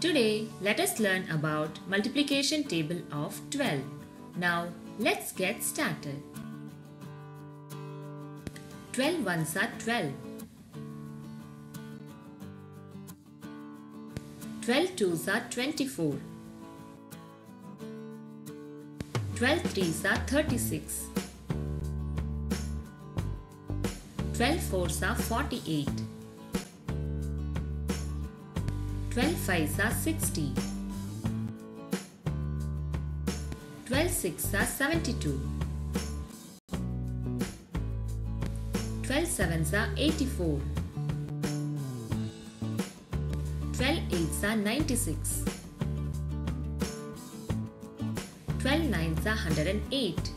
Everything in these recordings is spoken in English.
Today, let us learn about multiplication table of 12. Now, let's get started. 12 ones are 12. 12 twos are 24. 12 threes are 36. 12 fours are 48. 12 fives are 60. 12 six are 72. 12 sevens are 84. 12 eights are 96. 12 nines are 108.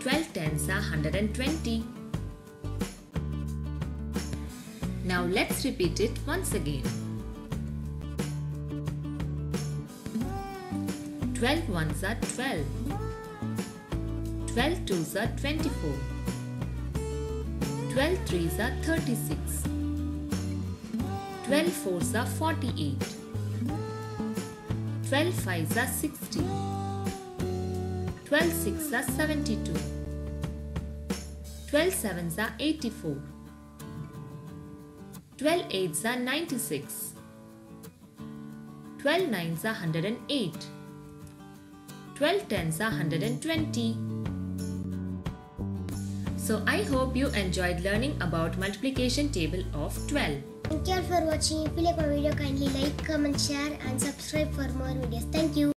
12 tens are 120. Now let's repeat it once again. 12 ones are 12. 12 twos are 24. 12 threes are 36. 12 fours are 48. 12 fives are 60. 12 sixes are 72. 12 sevens are 84. 12 eights are 96. 12 nines are 108. 12 tens are 120. So I hope you enjoyed learning about multiplication table of 12. Thank you all for watching. If you like my video, kindly like, comment, share and subscribe for more videos. Thank you.